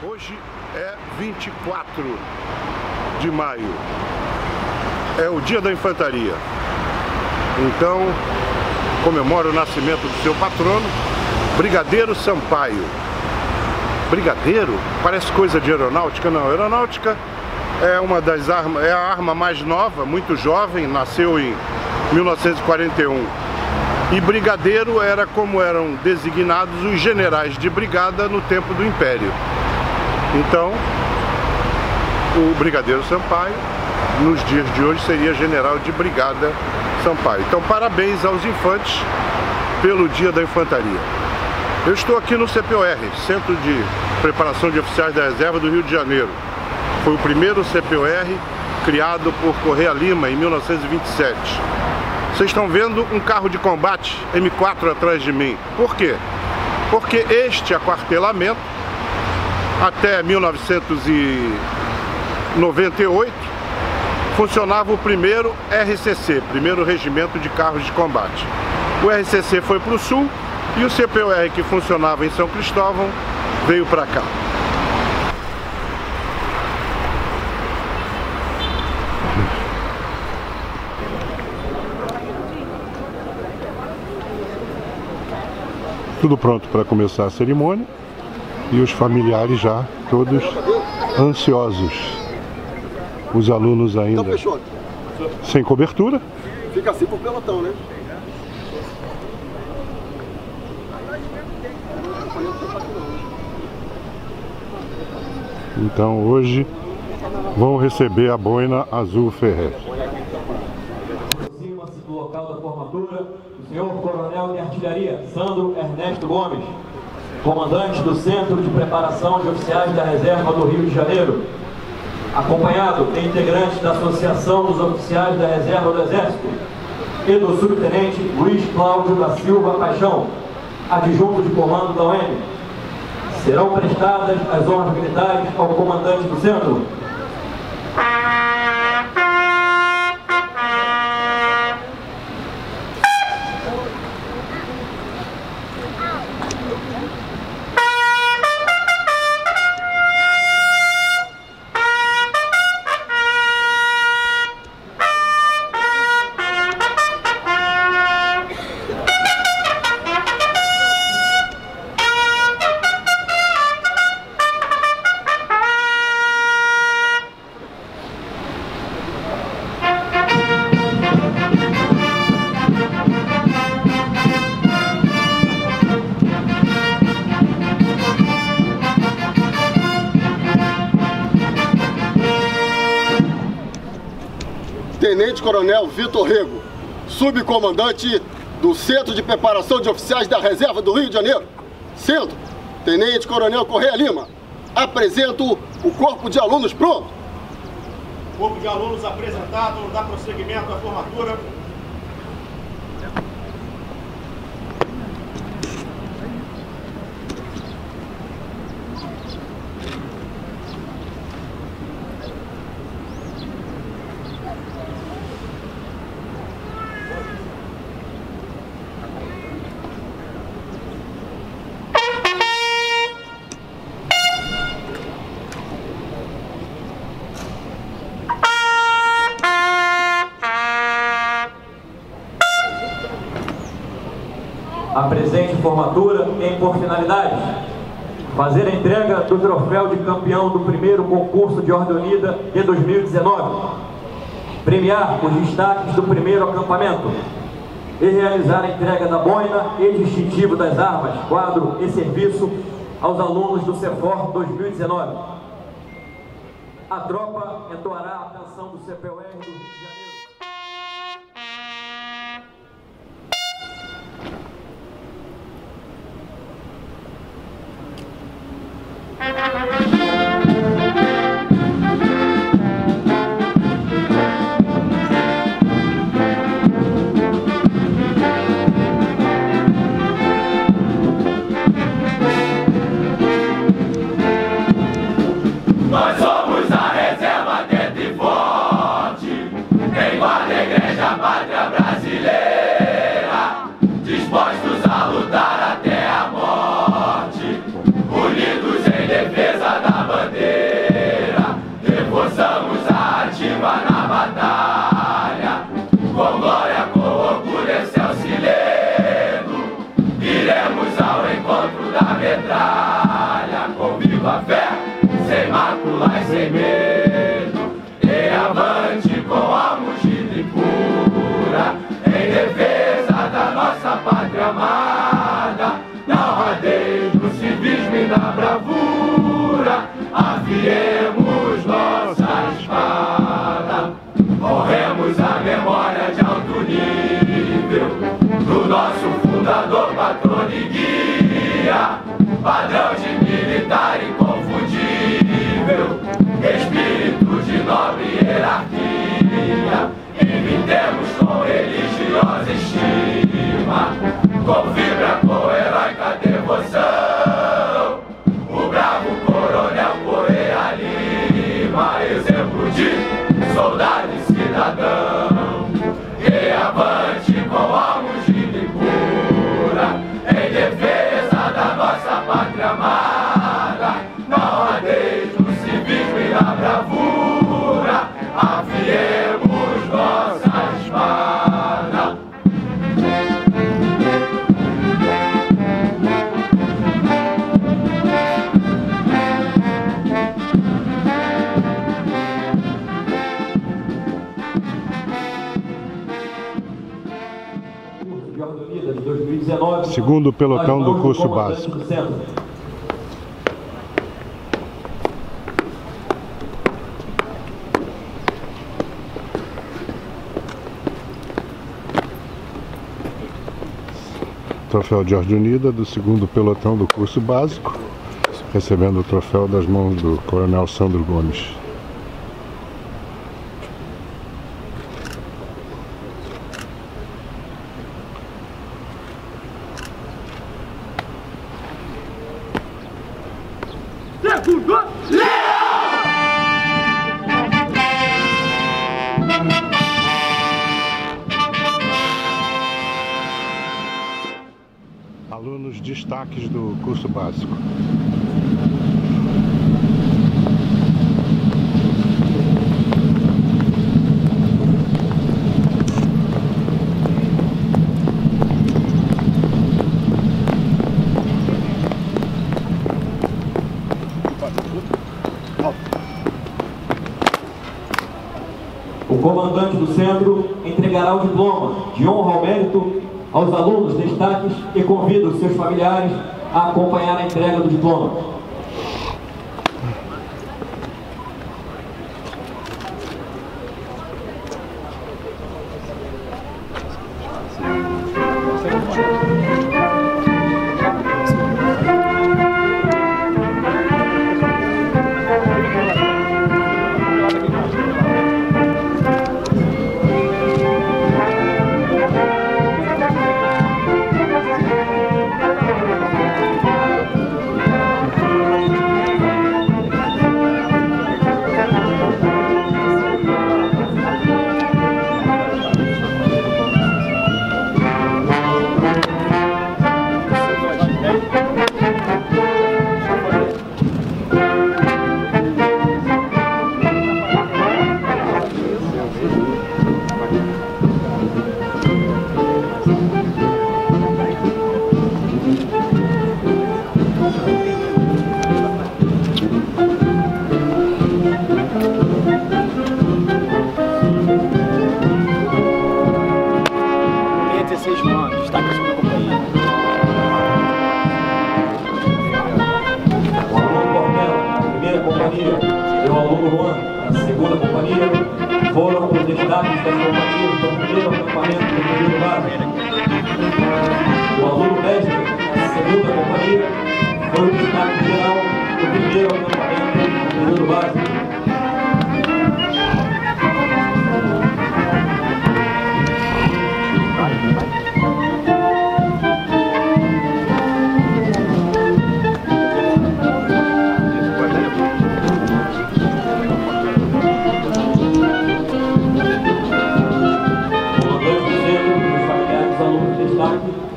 Hoje é 24 de maio, é o dia da infantaria. Então, comemora o nascimento do seu patrono, Brigadeiro Sampaio. Brigadeiro? Parece coisa de aeronáutica, não. Aeronáutica é uma das armas, é a arma mais nova, muito jovem, nasceu em 1941. E brigadeiro era como eram designados os generais de brigada no tempo do Império. Então, o Brigadeiro Sampaio, nos dias de hoje, seria General de Brigada Sampaio. Então, parabéns aos infantes pelo Dia da Infantaria. Eu estou aqui no CPOR, Centro de Preparação de Oficiais da Reserva do Rio de Janeiro. Foi o primeiro CPOR criado por Correia Lima em 1927. Vocês estão vendo um carro de combate M4 atrás de mim. Por quê? Porque este aquartelamento até 1998 funcionava o primeiro RCC, primeiro Regimento de Carros de Combate. O RCC foi para o sul e o CPOR que funcionava em São Cristóvão veio para cá. Tudo pronto para começar a cerimônia e os familiares já todos ansiosos. Os alunos ainda sem cobertura. Fica assim pro pelotão, né? Então hoje vão receber a boina azul Ferrer. Aproxima-se do local da formatura o senhor coronel de artilharia Sandro Ernesto Gomes, comandante do Centro de Preparação de Oficiais da Reserva do Rio de Janeiro, acompanhado de integrantes da Associação dos Oficiais da Reserva do Exército e do subtenente Luiz Cláudio da Silva Paixão, adjunto de comando da UEM. Serão prestadas as honras militares ao comandante do centro. Tenente Coronel Vitor Rego, subcomandante do Centro de Preparação de Oficiais da Reserva do Rio de Janeiro. Centro, Tenente Coronel Correia Lima, apresento o corpo de alunos pronto. Corpo de alunos apresentado, dá prosseguimento à formatura. A presente formatura tem por finalidade fazer a entrega do troféu de campeão do primeiro concurso de Ordem Unida de 2019, premiar os destaques do primeiro acampamento e realizar a entrega da boina e distintivo das armas, quadro e serviço aos alunos do CEFOR 2019. A tropa entoará a canção do CPUR do Rio de Janeiro. Na bravura, afiemos nossa espada. Honremos a memória de alto nível do nosso fundador, patrono e guia, bravura, afiemos nossa espada. de Ordem Unida de 2019. Segundo pelotão do curso básico. Troféu de Ordem Unida do segundo pelotão do curso básico, recebendo o troféu das mãos do Coronel Sandro Gomes. Do curso básico. O comandante do centro entregará o diploma de honra ao mérito aos alunos destaques e convida os seus familiares a acompanhar a entrega do diploma. Segunda companhia, foi o destaque geral do primeiro acampamento do período básico.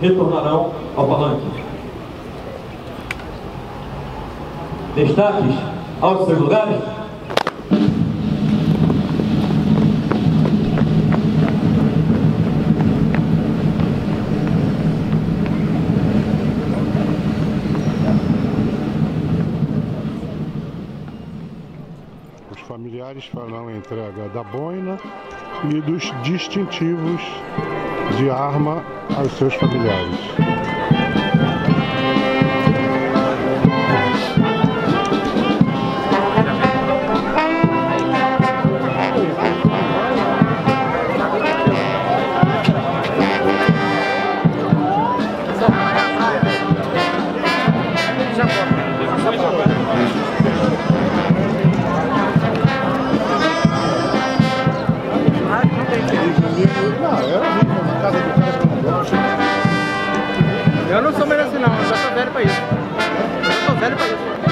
O comandante destaques aos seus lugares. Os familiares farão a entrega da boina e dos distintivos de arma aos seus familiares. Eu não sou melhor assim não, eu já tô velho pra isso. Eu tô velho pra isso.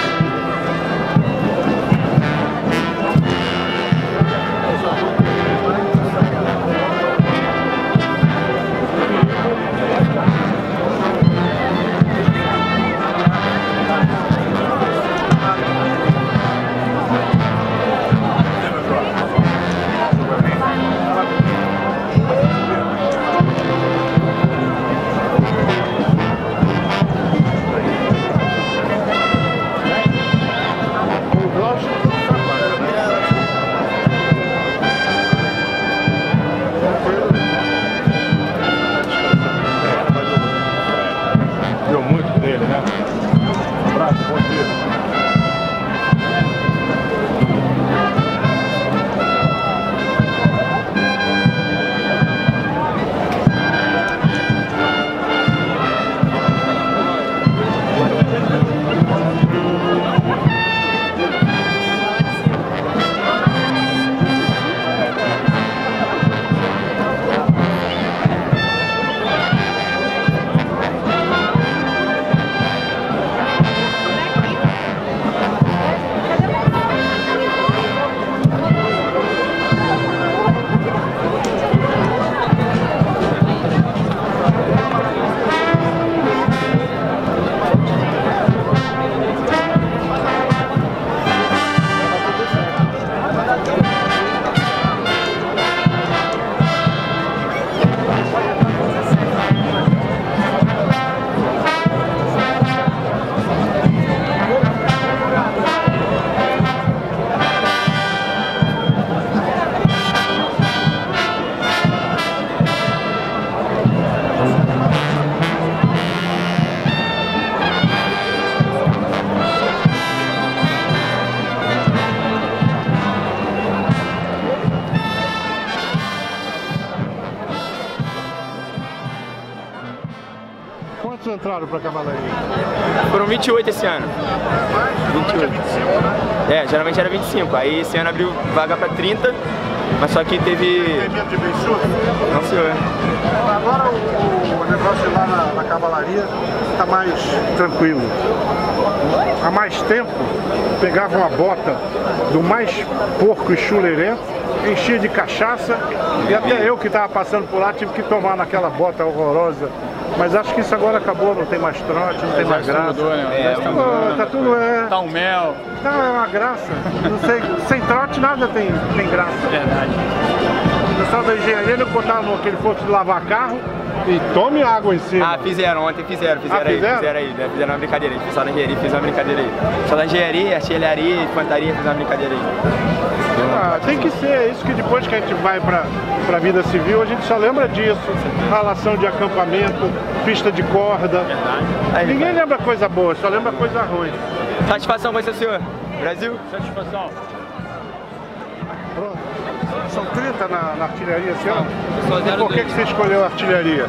28 esse ano. 28. É, geralmente era 25. Aí esse ano abriu vaga pra 30, mas só que teve. De beiçudo? Não senhor. Agora o, negócio lá na, na cavalaria está mais tranquilo. Há mais tempo, pegava uma bota do mais porco e chuleirento, enchia de cachaça e até eu que estava passando por lá tive que tomar naquela bota horrorosa. Mas acho que isso agora acabou, não tem mais trote, não tem mais graça. Mudou, né? É, Pô, mudando. tá tudo é. Tá um mel. Não, é uma graça. Não sei, sem trote nada tem, tem graça. Verdade. O pessoal da engenharia ele no aquele fosse de lavar carro e tome água em cima. Ah, fizeram ontem, fizeram, fizeram Ah, aí, fizeram? fizeram aí, né? fizeram uma brincadeira aí, pessoal da engenharia fez uma brincadeira aí. Só da engenharia, artilharia, infantaria fez uma brincadeira aí. Ah, tem que ser, é isso que depois que a gente vai para a vida civil, a gente só lembra disso. Relação de acampamento, pista de corda. Aí, Ninguém lembra coisa boa, só lembra coisa ruim. Satisfação com isso, senhor. Brasil? Satisfação. Pronto. São 30 na, na artilharia esse ano? sou E por que, que você escolheu a artilharia?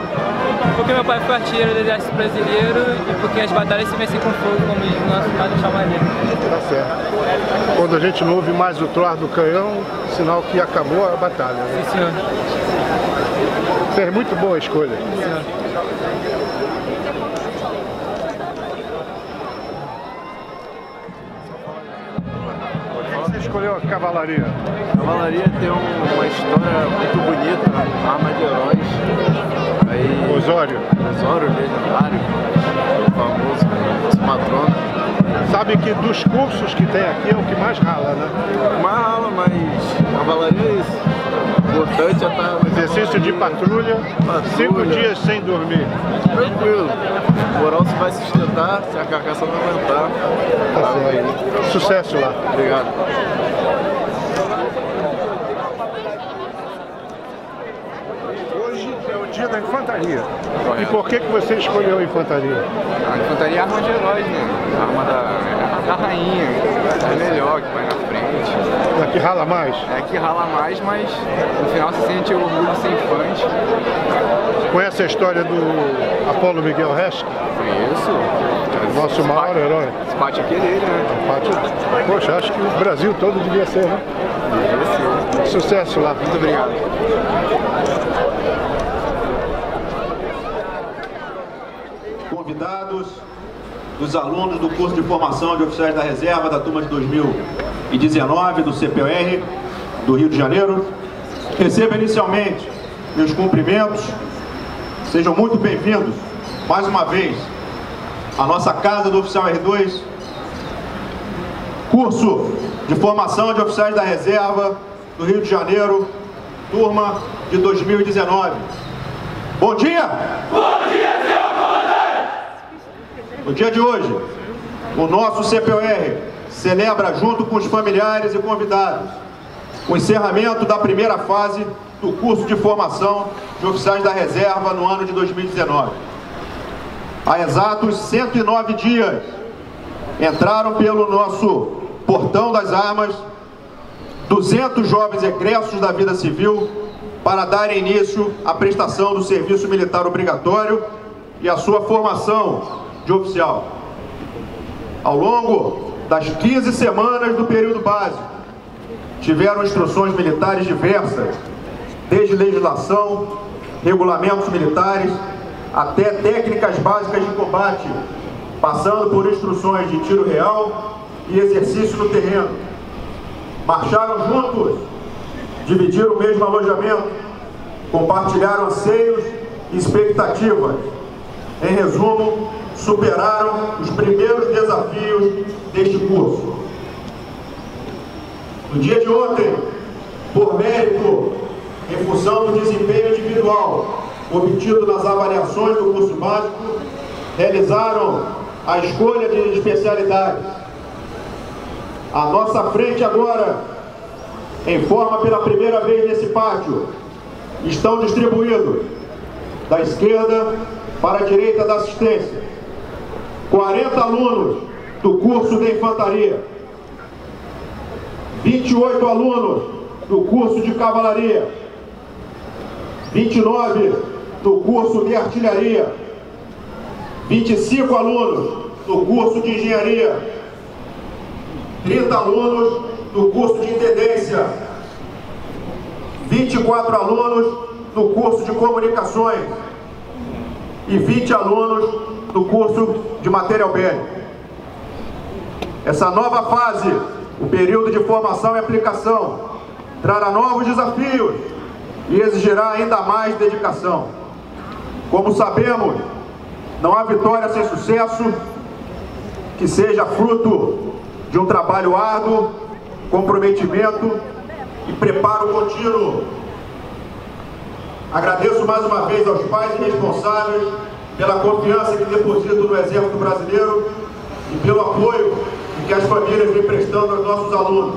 Porque meu pai foi artilheiro do exército brasileiro e porque as batalhas se vencem com fogo, como o nosso pai chamaria. Tá certo. Quando a gente não ouve mais o troar do canhão, sinal que acabou a batalha. Né? Sim, senhor. Fez muito boa a escolha. Por que escolheu a cavalaria? A cavalaria tem um- uma história muito bonita, arma de heróis. Aí, Osório. Osório, legendário, famoso, nosso patrono. Sabe que dos cursos que tem aqui é o que mais rala, né? Uma aula, mas cavalaria é isso importante é estar... Exercício de patrulha, patrulha, cinco dias sem dormir. Tranquilo. O moral se vai sustentar, se a carcaça não aguentar. Tá certo. Sucesso lá. Obrigado. Hoje é o dia da infantaria. Correto. E por que, que você escolheu a infantaria? A infantaria é a arma de herói, né? A arma da da rainha. É melhor, que vai na frente. É que rala mais? É que rala mais, mas no final você sente orgulho de ser infante. Conhece a história do Apolo Miguel Resque? Isso. Nosso maior herói. Esse pátio aqui é dele, né? Pátio. Poxa, acho que o Brasil todo devia ser, né? Devia ser. Sucesso lá. Muito obrigado. Convidados, dos alunos do curso de formação de oficiais da reserva da turma de 2019 do CPR do Rio de Janeiro. Recebo inicialmente meus cumprimentos. Sejam muito bem-vindos mais uma vez à nossa casa do oficial R2, curso de formação de oficiais da reserva do Rio de Janeiro, turma de 2019. Bom dia! Bom dia! No dia de hoje, o nosso CPOR celebra, junto com os familiares e convidados, o encerramento da primeira fase do curso de formação de oficiais da reserva no ano de 2019. Há exatos 109 dias, entraram pelo nosso portão das armas 200 jovens egressos da vida civil para dar início à prestação do serviço militar obrigatório e à sua formação de oficial. Ao longo das 15 semanas do período básico, tiveram instruções militares diversas, desde legislação, regulamentos militares, até técnicas básicas de combate, passando por instruções de tiro real e exercício no terreno. Marcharam juntos, dividiram o mesmo alojamento, compartilharam anseios e expectativas. Em resumo, superaram os primeiros desafios deste curso. No dia de ontem, por mérito, em função do desempenho individual obtido nas avaliações do curso básico, realizaram a escolha de especialidades. À nossa frente agora, em forma pela primeira vez nesse pátio, estão distribuídos da esquerda para a direita da assistência 40 alunos do curso de infantaria, 28 alunos do curso de cavalaria, 29 do curso de artilharia, 25 alunos do curso de engenharia, 30 alunos do curso de intendência, 24 alunos do curso de comunicações e 20 alunos do curso de material bélico. Essa nova fase, o período de formação e aplicação, trará novos desafios e exigirá ainda mais dedicação. Como sabemos, não há vitória sem sucesso que seja fruto de um trabalho árduo, comprometimento e preparo contínuo. Agradeço mais uma vez aos pais e responsáveis pela confiança que depositam no Exército Brasileiro e pelo apoio que as famílias vêm prestando aos nossos alunos.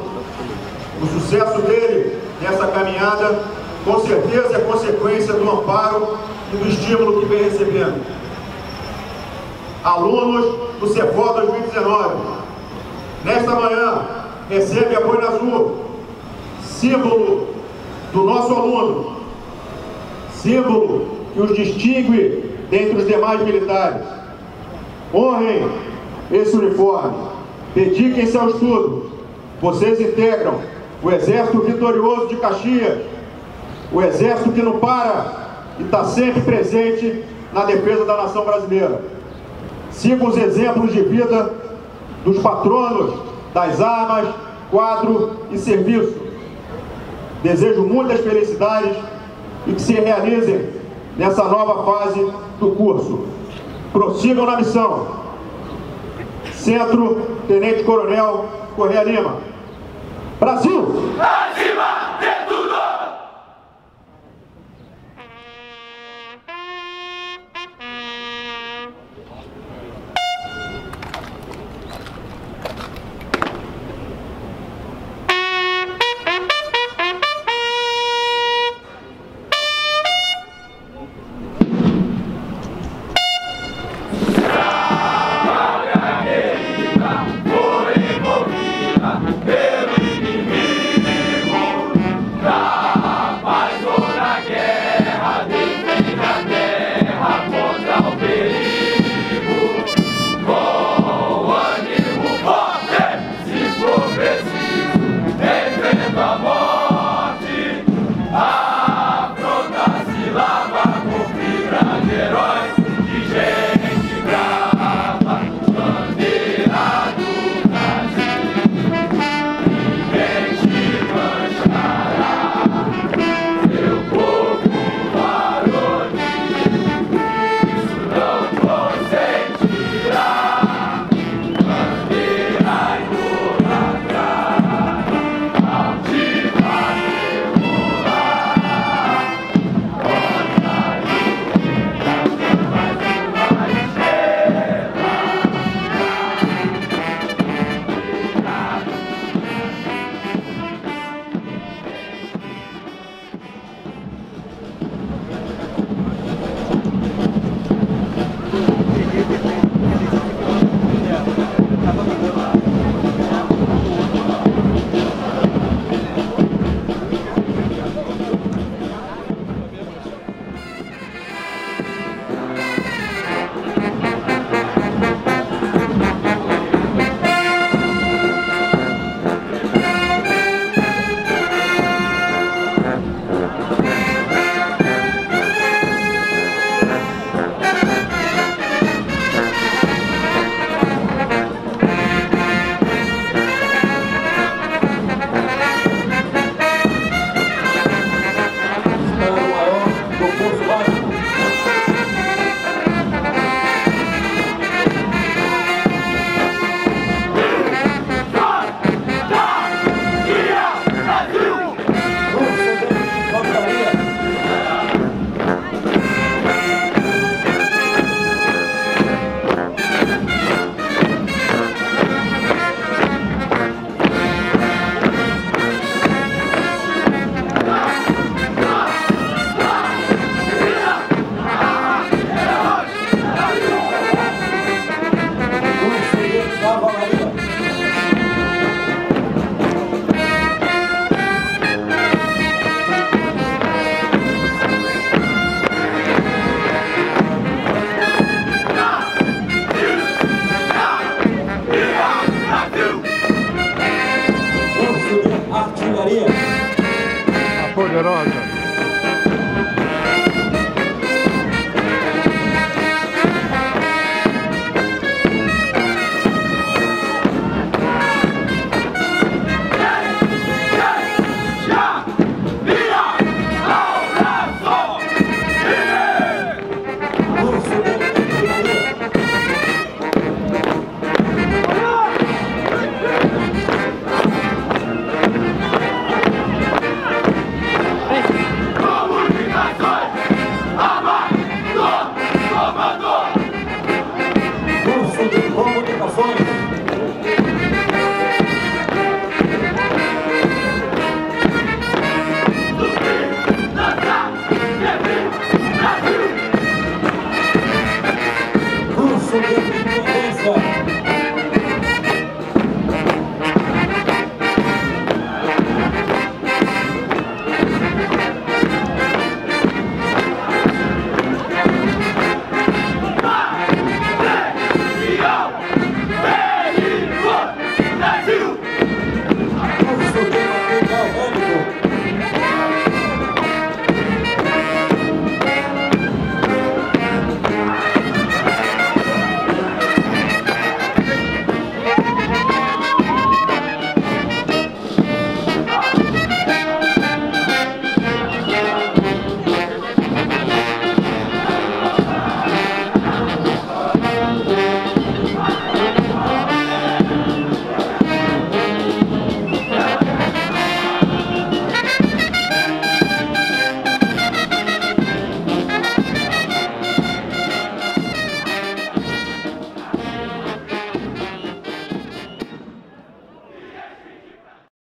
O sucesso dele nessa caminhada, com certeza, é consequência do amparo e do estímulo que vem recebendo. Alunos do CEFO 2019, nesta manhã, recebe a Boina Azul, símbolo do nosso aluno, símbolo que os distingue dentre os demais militares. Honrem esse uniforme, dediquem-se ao estudo. Vocês integram o Exército Vitorioso de Caxias, o Exército que não para e está sempre presente na defesa da nação brasileira. Sigam os exemplos de vida dos patronos das armas, quadro e serviço. Desejo muitas felicidades e que se realizem nessa nova fase do curso. Prossigam na missão. Centro Tenente Coronel Correia Lima. Brasil! De